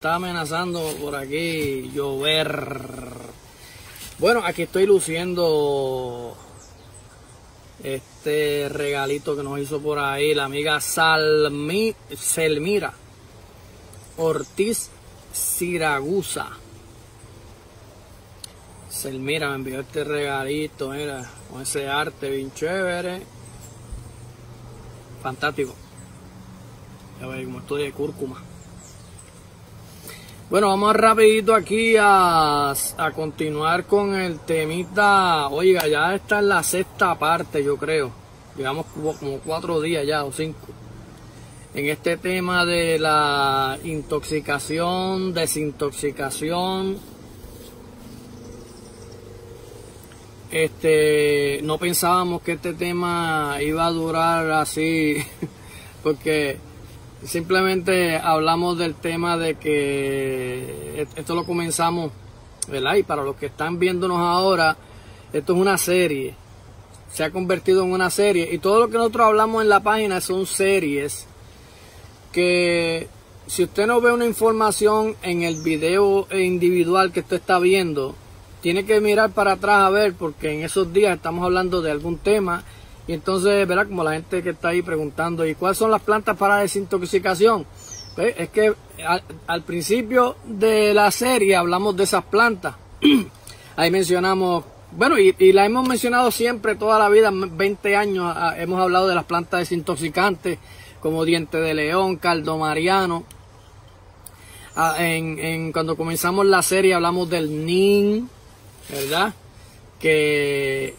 Está amenazando por aquí llover. Bueno, aquí estoy luciendo este regalito que nos hizo por ahí la amiga Salmi, Selmira Ortiz Siragusa. Selmira me envió este regalito, mira, con ese arte bien chévere. Fantástico. Ya ver como estoy de cúrcuma. Bueno, vamos rapidito aquí a, a, continuar con el temita. Oiga, ya esta es la sexta parte, yo creo. Llevamos como cuatro días ya o cinco. En este tema de la intoxicación, desintoxicación. Este, no pensábamos que este tema iba a durar así, porque Simplemente hablamos del tema de que esto lo comenzamos, ¿verdad? Y para los que están viéndonos ahora, esto es una serie. Se ha convertido en una serie. Y todo lo que nosotros hablamos en la página son series que si usted no ve una información en el video individual que usted está viendo, tiene que mirar para atrás a ver porque en esos días estamos hablando de algún tema y entonces, ¿verdad? Como la gente que está ahí preguntando, ¿y cuáles son las plantas para desintoxicación? Pues, es que al, principio de la serie hablamos de esas plantas. ahí mencionamos, bueno, y, la hemos mencionado siempre, toda la vida, 20 años, hemos hablado de las plantas desintoxicantes, como diente de león, caldo mariano. En, en, cuando comenzamos la serie hablamos del NIN, ¿verdad? Que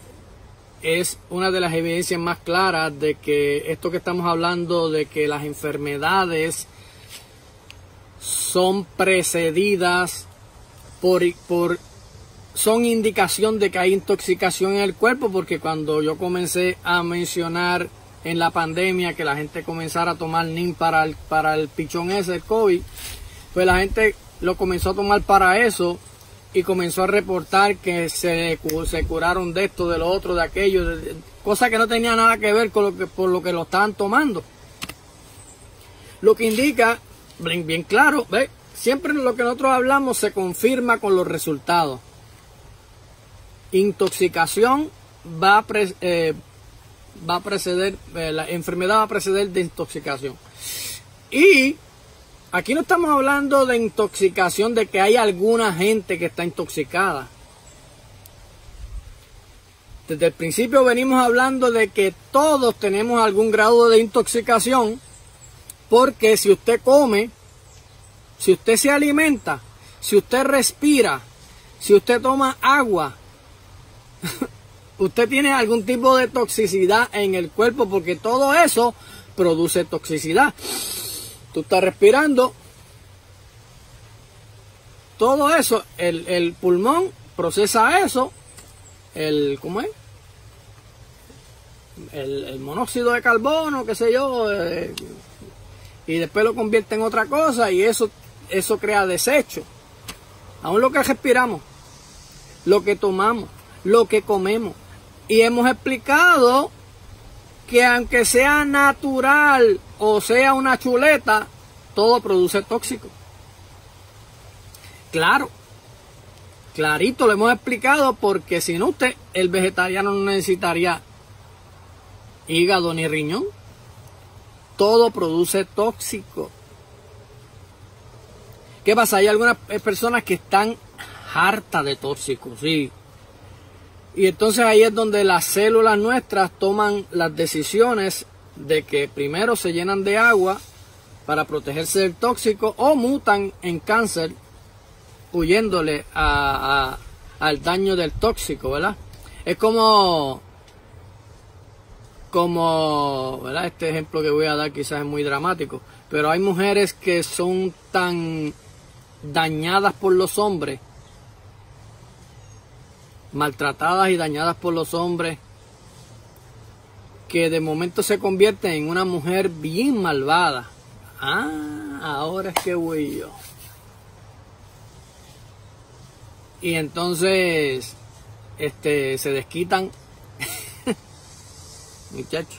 es una de las evidencias más claras de que esto que estamos hablando de que las enfermedades son precedidas por, por son indicación de que hay intoxicación en el cuerpo porque cuando yo comencé a mencionar en la pandemia que la gente comenzara a tomar NIM para el, para el pichón ese, el COVID, pues la gente lo comenzó a tomar para eso y comenzó a reportar que se, se curaron de esto, de lo otro, de aquello, de, cosa que no tenía nada que ver con lo que, por lo que lo estaban tomando. Lo que indica, bien, claro, ¿ve? siempre lo que nosotros hablamos se confirma con los resultados. Intoxicación va a, eh, va a preceder, eh, la enfermedad va a preceder de intoxicación. Y Aquí no estamos hablando de intoxicación, de que hay alguna gente que está intoxicada. Desde el principio venimos hablando de que todos tenemos algún grado de intoxicación, porque si usted come, si usted se alimenta, si usted respira, si usted toma agua, usted tiene algún tipo de toxicidad en el cuerpo, porque todo eso produce toxicidad. Tú estás respirando. Todo eso, el, pulmón procesa eso. El, ¿cómo es? El, monóxido de carbono, qué sé yo. Eh, y después lo convierte en otra cosa y eso, eso crea desecho. Aún lo que respiramos, lo que tomamos, lo que comemos. Y hemos explicado que aunque sea natural o sea una chuleta, todo produce tóxico. Claro, clarito lo hemos explicado porque si no usted, el vegetariano no necesitaría hígado ni riñón. Todo produce tóxico. ¿Qué pasa? Hay algunas personas que están hartas de tóxicos, sí. Y entonces ahí es donde las células nuestras toman las decisiones de que primero se llenan de agua para protegerse del tóxico o mutan en cáncer huyéndole a, al daño del tóxico, ¿verdad? Es como, como, ¿verdad? Este ejemplo que voy a dar quizás es muy dramático, pero hay mujeres que son tan dañadas por los hombres maltratadas y dañadas por los hombres, que de momento se convierte en una mujer bien malvada. Ah, ahora es que voy yo. Y entonces, este, se desquitan, muchachos.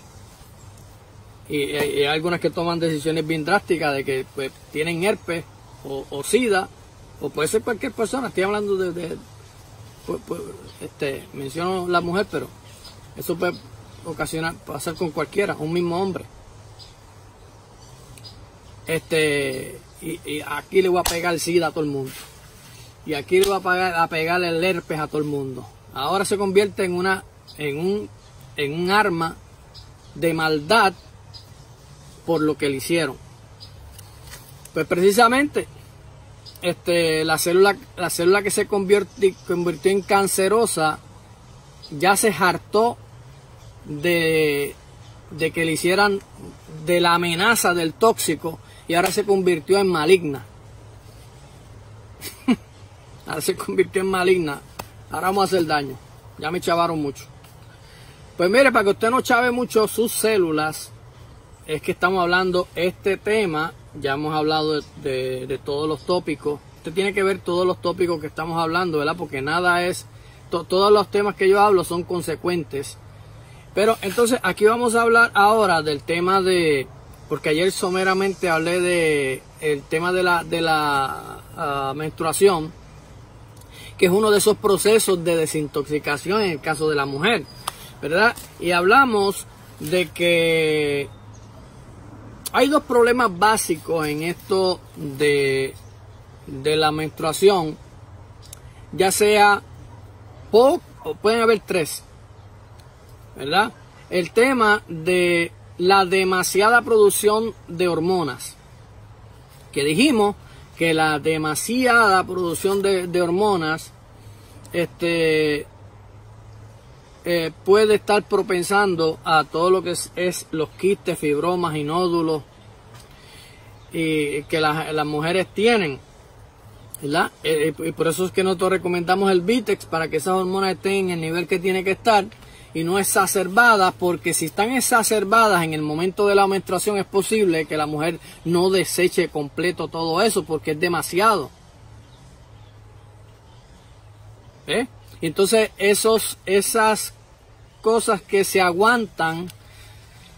Y, hay algunas que toman decisiones bien drásticas de que pues, tienen herpes o, SIDA, o puede ser cualquier persona, estoy hablando de, este, menciono la mujer, pero eso puede ocasionar, pasar con cualquiera, un mismo hombre. Este, y, aquí le voy a pegar el SIDA a todo el mundo. Y aquí le voy a, pegar, a el herpes a todo el mundo. Ahora se convierte en una, en un, en un arma de maldad por lo que le hicieron. Pues precisamente, este, la célula, la célula que se convirtió, convirtió en cancerosa ya se hartó de, de que le hicieran de la amenaza del tóxico y ahora se convirtió en maligna. ahora se convirtió en maligna. Ahora vamos a hacer daño. Ya me chavaron mucho. Pues mire, para que usted no chave mucho sus células, es que estamos hablando este tema. Ya hemos hablado de, todos los tópicos. Usted tiene que ver todos los tópicos que estamos hablando, ¿verdad? Porque nada es. todos los temas que yo hablo son consecuentes. Pero entonces aquí vamos a hablar ahora del tema de. Porque ayer someramente hablé de el tema de la, de la ah, menstruación, que es uno de esos procesos de desintoxicación en el caso de la mujer. ¿verdad? Y hablamos de que hay dos problemas básicos en esto de, de la menstruación, ya sea poco, pueden haber tres, ¿verdad? El tema de la demasiada producción de hormonas, que dijimos que la demasiada producción de, hormonas este, eh, puede estar propensando a todo lo que es, los quistes, fibromas y nódulos y que las mujeres tienen. ¿verdad? Eh, eh, y por eso es que nosotros recomendamos el Vitex para que esas hormonas estén en el nivel que tiene que estar y no exacerbadas, porque si están exacerbadas en el momento de la menstruación es posible que la mujer no deseche completo todo eso porque es demasiado. ¿Eh? Entonces esos, esas cosas que se aguantan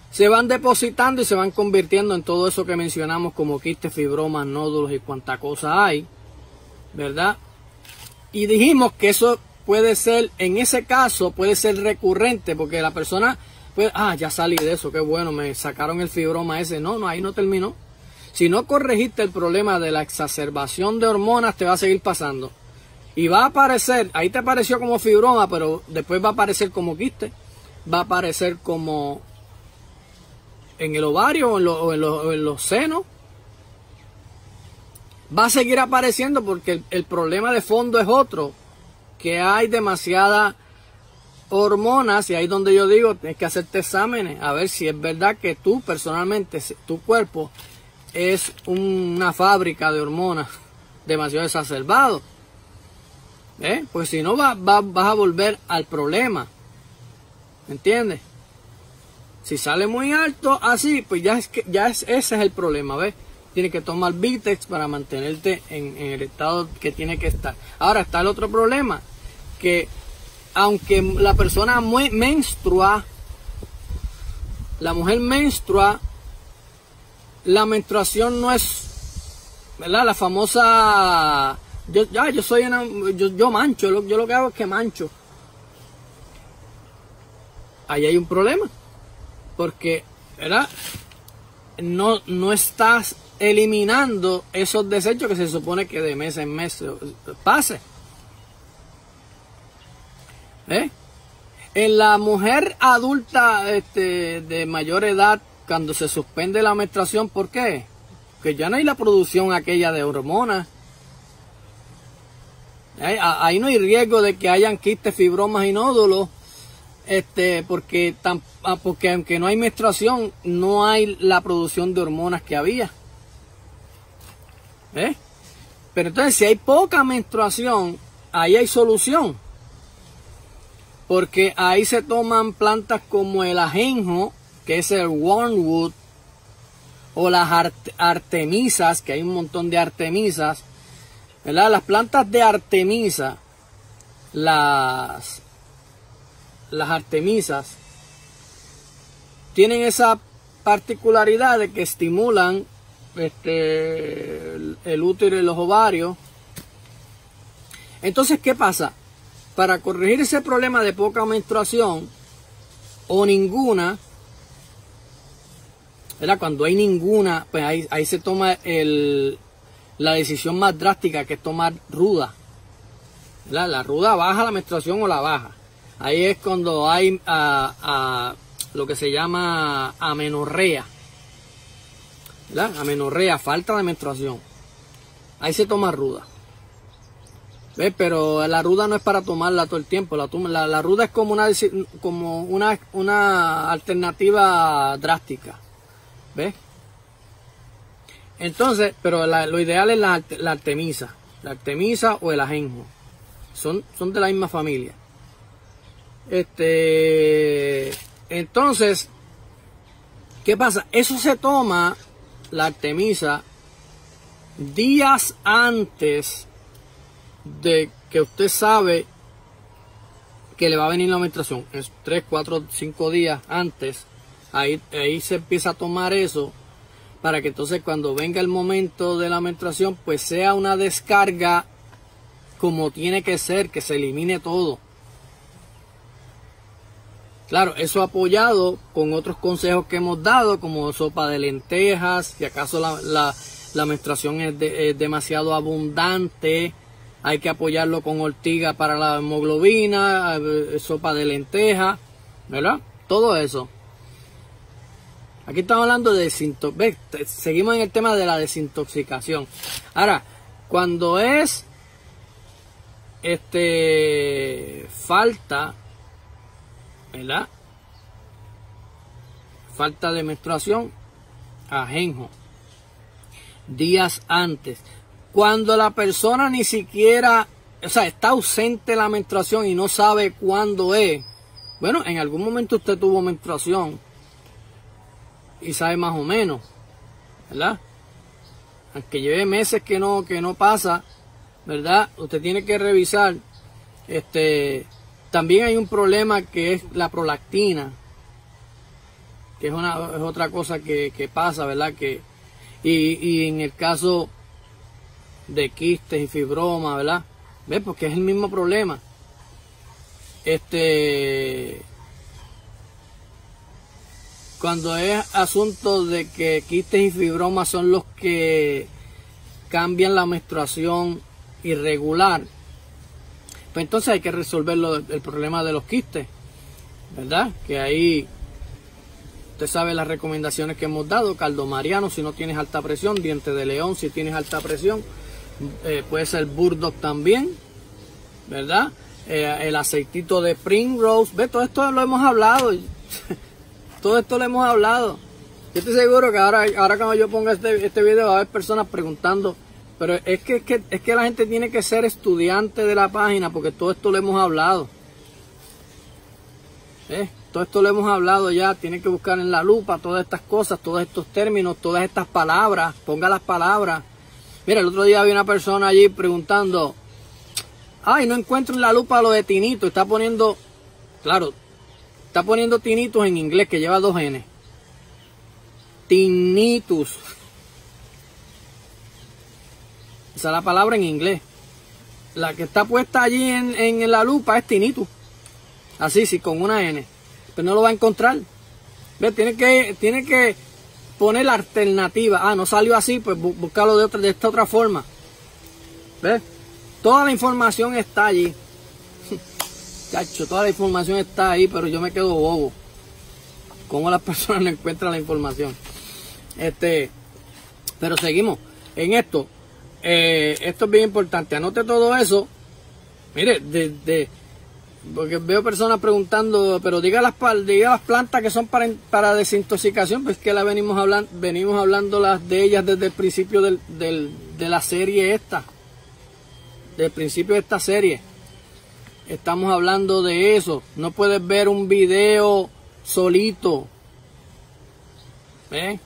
se van depositando y se van convirtiendo en todo eso que mencionamos como quistes, fibromas, nódulos y cuánta cosa hay, ¿verdad? Y dijimos que eso puede ser, en ese caso, puede ser recurrente porque la persona, pues, ah, ya salí de eso, qué bueno, me sacaron el fibroma ese. No, no, ahí no terminó. Si no corregiste el problema de la exacerbación de hormonas, te va a seguir pasando. Y va a aparecer, ahí te apareció como fibroma, pero después va a aparecer como quiste, va a aparecer como en el ovario o en, los senos. Va a seguir apareciendo porque el, problema de fondo es otro, que hay demasiadas hormonas y ahí donde yo digo, tienes que hacerte exámenes a ver si es verdad que tú personalmente, tu cuerpo es una fábrica de hormonas demasiado exacerbado. ¿Eh? Pues si no, va, vas a volver al problema. ¿Me entiendes? Si sale muy alto así, pues ya es que ya es, ese es el problema, ¿ves? Tienes que tomar Vitex para mantenerte en, el estado que tiene que estar. Ahora está el otro problema, que aunque la persona menstrua, la mujer menstrua, la menstruación no es, ¿verdad? La famosa yo, ya, yo soy una, yo, yo mancho, yo lo que hago es que mancho. Ahí hay un problema. Porque, ¿verdad? No, no estás eliminando esos desechos que se supone que de mes en mes pase. ¿Eh? En la mujer adulta este, de mayor edad, cuando se suspende la menstruación, ¿por qué? Que ya no hay la producción aquella de hormonas Ahí no hay riesgo de que hayan quistes, fibromas y nódulos, este, porque, ah, porque aunque no hay menstruación, no hay la producción de hormonas que había. ¿Eh? Pero entonces, si hay poca menstruación, ahí hay solución. Porque ahí se toman plantas como el ajenjo, que es el wormwood, o las artemisas, que hay un montón de artemisas, las plantas de artemisa, las, las artemisas, tienen esa particularidad de que estimulan este, el útero y los ovarios. Entonces, ¿qué pasa? Para corregir ese problema de poca menstruación o ninguna, ¿verdad? Cuando hay ninguna, pues ahí, ahí se toma el, la decisión más drástica que es tomar ruda. La ruda baja la menstruación o la baja. Ahí es cuando hay a, lo que se llama amenorrea. ¿verdad? Amenorrea, falta de menstruación. Ahí se toma ruda. ¿Ves? Pero la ruda no es para tomarla todo el tiempo. La, la, ruda es como una, como una, una alternativa drástica. ¿Ves? Entonces, pero lo ideal es la, la artemisa. La artemisa o el ajenjo. Son, son de la misma familia. Este, entonces, ¿qué pasa? Eso se toma la artemisa días antes de que usted sabe que le va a venir la menstruación. Es 3, 4, 5 días antes. Ahí, ahí se empieza a tomar eso para que entonces cuando venga el momento de la menstruación pues sea una descarga como tiene que ser, que se elimine todo. Claro, eso apoyado con otros consejos que hemos dado, como sopa de lentejas, si acaso la, la, menstruación es, demasiado abundante, hay que apoyarlo con ortiga para la hemoglobina, eh, sopa de lentejas, ¿verdad? Todo eso. Aquí estamos hablando de desintoxicación. Seguimos en el tema de la desintoxicación. Ahora, cuando es este falta ¿verdad? Falta de menstruación, ajenjo. Días antes. Cuando la persona ni siquiera, o sea, está ausente la menstruación y no sabe cuándo es. Bueno, en algún momento usted tuvo menstruación y sabe más o menos, ¿verdad? Aunque lleve meses que no, que no pasa, ¿verdad? Usted tiene que revisar, este, también hay un problema que es la prolactina, que es, una, es otra cosa que, pasa, ¿verdad? Que, y, y, en el caso de quistes y fibromas, ¿verdad? ¿Ves? Porque es el mismo problema. Este. Cuando es asunto de que quistes y fibromas son los que cambian la menstruación irregular, pues entonces hay que resolver el problema de los quistes, ¿verdad? Que ahí usted sabe las recomendaciones que hemos dado, caldo mariano si no tienes alta presión, diente de león si tienes alta presión, eh, puede ser burdock también, ¿verdad? Eh, el aceitito de Primrose, ve, todo esto lo hemos hablado, todo esto lo hemos hablado. Yo estoy seguro que ahora, ahora cuando yo ponga este, este video va a haber personas preguntando pero es que, es que, es que la gente tiene que ser estudiante de la página porque todo esto lo hemos hablado. ¿Eh? Todo esto lo hemos hablado ya, tiene que buscar en la lupa todas estas cosas, todos estos términos, todas estas palabras, ponga las palabras. Mira, el otro día había una persona allí preguntando, ay, no encuentro en la lupa lo de tinito, está poniendo, claro, está poniendo tinitos en inglés que lleva dos N. Tinnitus. Esa es la palabra en inglés. La que está puesta allí en, la lupa es tinnitus. Así, sí, con una N. Pero no lo va a encontrar. ¿Ve? Tiene que, tiene que poner la alternativa. Ah, no salió así, pues buscarlo de, otra, de esta otra forma. ¿Ves? Toda la información está allí. Cacho, toda la información está ahí, pero yo me quedo bobo. ¿Cómo las personas no encuentran la información? Este, pero seguimos en esto. Eh, esto es bien importante. Anote todo eso. Mire, de, porque veo personas preguntando, pero diga las, diga las plantas que son para, para desintoxicación, pues que la venimos hablando, venimos hablando las de ellas desde el principio del, de la serie esta. Del principio de esta serie. Estamos hablando de eso. No puedes ver un video solito. ¿Ves?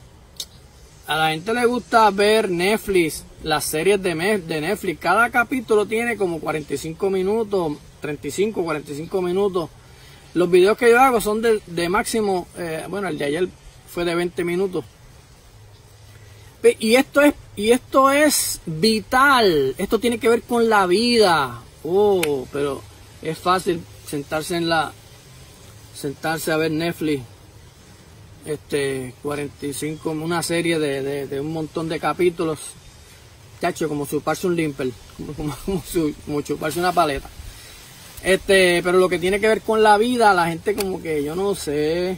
A la gente le gusta ver Netflix, las series de, Netflix. Cada capítulo tiene como 45 minutos, 35, 45 minutos. Los videos que yo hago son de, máximo, eh, bueno, el de ayer fue de 20 minutos. Y esto es, y esto es vital. Esto tiene que ver con la vida. Oh, pero es fácil sentarse en la, sentarse a ver Netflix, este, 45, una serie de, de, un montón de capítulos, chacho, como chuparse un limper, como, como, chuparse una paleta. Este, pero lo que tiene que ver con la vida, la gente como que yo no sé,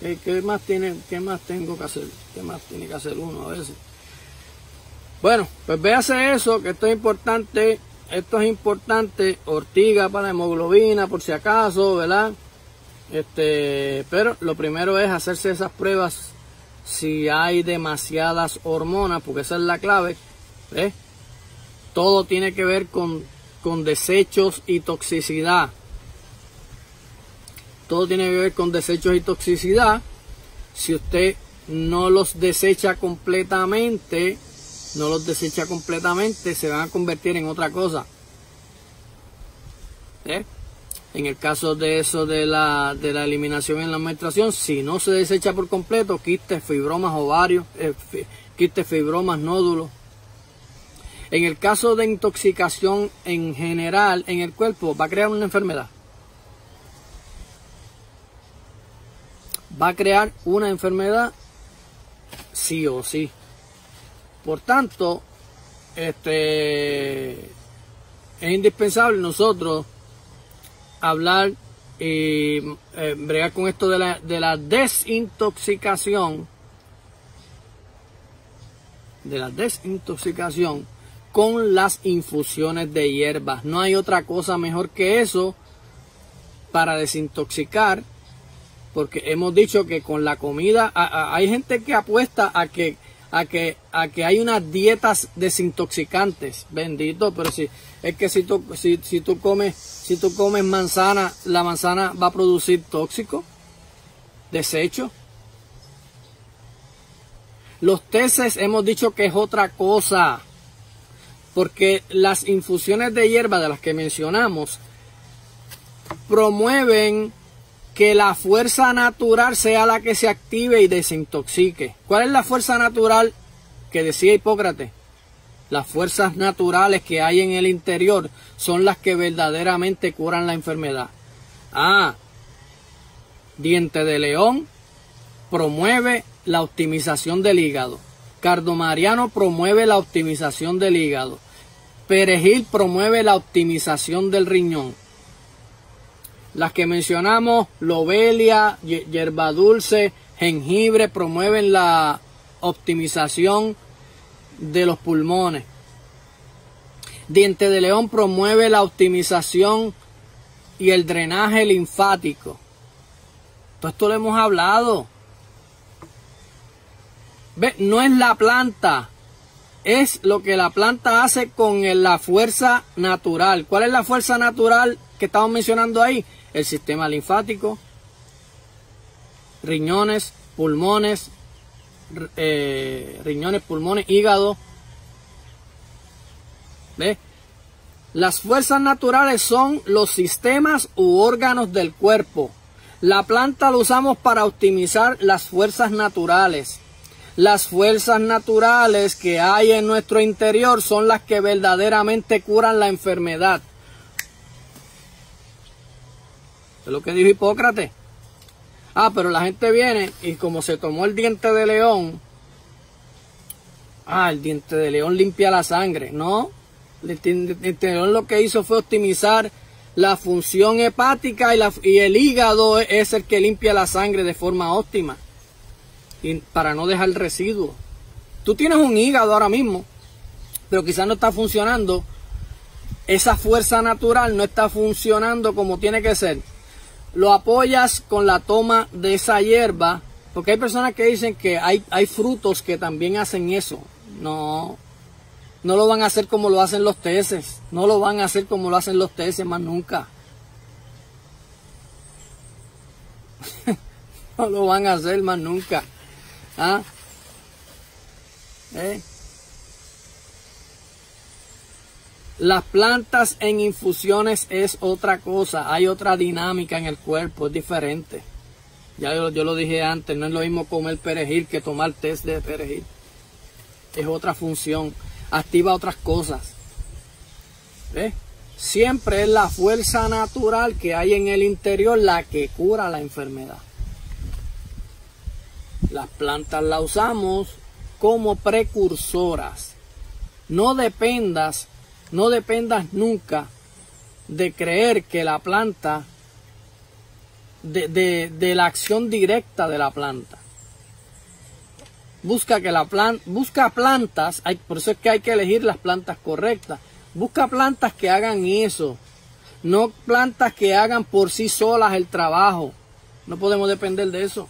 ¿qué, más tiene, qué más tengo que hacer? ¿Qué más tiene que hacer uno a veces? Bueno, pues véase eso, que esto es importante, esto es importante, ortiga para hemoglobina, por si acaso, ¿verdad? Este, pero lo primero es hacerse esas pruebas si hay demasiadas hormonas, porque esa es la clave. Todo tiene que ver con, con desechos y toxicidad. Todo tiene que ver con desechos y toxicidad. Si usted no los desecha completamente, no los desecha completamente, se van a convertir en otra cosa. ¿Eh? En el caso de eso de la, de la eliminación en la menstruación, si no se desecha por completo, quistes, fibromas ovarios, eh, fibromas, nódulos. En el caso de intoxicación en general en el cuerpo, va a crear una enfermedad. Va a crear una enfermedad sí o sí. Por tanto, este es indispensable nosotros hablar y eh, bregar con esto de la, de la desintoxicación, de la desintoxicación con las infusiones de hierbas. No hay otra cosa mejor que eso para desintoxicar, porque hemos dicho que con la comida hay gente que apuesta a que a que a que hay unas dietas desintoxicantes, bendito, pero si es que si tú si, si tú comes si tú comes manzana, la manzana va a producir tóxico, desecho. Los teces hemos dicho que es otra cosa, porque las infusiones de hierba de las que mencionamos promueven que la fuerza natural sea la que se active y desintoxique. ¿Cuál es la fuerza natural que decía Hipócrates? Las fuerzas naturales que hay en el interior son las que verdaderamente curan la enfermedad. Ah, diente de león promueve la optimización del hígado. Cardomariano promueve la optimización del hígado. Perejil promueve la optimización del riñón. Las que mencionamos, lobelia, hierba dulce, jengibre, promueven la optimización de los pulmones. Diente de león promueve la optimización y el drenaje linfático. Todo esto lo hemos hablado. No es la planta, es lo que la planta hace con la fuerza natural. ¿Cuál es la fuerza natural que estamos mencionando ahí? El sistema linfático, riñones, pulmones, eh, riñones, pulmones, hígado. ¿Ve? Las fuerzas naturales son los sistemas u órganos del cuerpo. La planta lo usamos para optimizar las fuerzas naturales. Las fuerzas naturales que hay en nuestro interior son las que verdaderamente curan la enfermedad. Es lo que dijo Hipócrates. Ah, pero la gente viene y como se tomó el diente de león, ah, el diente de león limpia la sangre. No, el diente de león lo que hizo fue optimizar la función hepática y, la, y el hígado es el que limpia la sangre de forma óptima y para no dejar residuos. Tú tienes un hígado ahora mismo, pero quizás no está funcionando. Esa fuerza natural no está funcionando como tiene que ser lo apoyas con la toma de esa hierba, porque hay personas que dicen que hay, hay frutos que también hacen eso. No, no lo van a hacer como lo hacen los teces, no lo van a hacer como lo hacen los teces más nunca. no lo van a hacer más nunca. ¿Ah? ¿Eh? Las plantas en infusiones es otra cosa, hay otra dinámica en el cuerpo, es diferente. Ya yo, lo dije antes, no es lo mismo comer perejil que tomar test de perejil. es otra función, activa otras cosas. Siempre es la fuerza natural que hay en el interior la que cura la enfermedad. Las plantas las usamos como precursoras. No dependas, no dependas nunca de creer que la planta, de, de, la acción directa de la planta. Busca que la planta, busca plantas, hay, por eso es que hay que elegir las plantas correctas. Busca plantas que hagan eso, no plantas que hagan por sí solas el trabajo. No podemos depender de eso.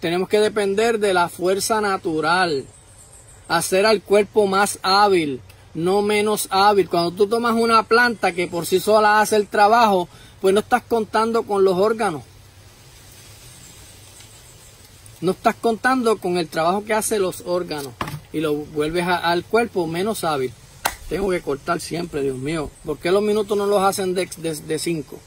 Tenemos que depender de la fuerza natural, hacer al cuerpo más hábil, no menos hábil. Cuando tú tomas una planta que por sí sola hace el trabajo, pues no estás contando con los órganos. No estás contando con el trabajo que hacen los órganos y lo vuelves al cuerpo menos hábil. Tengo que cortar siempre, Dios mío. ¿Por qué los minutos no los hacen de 5?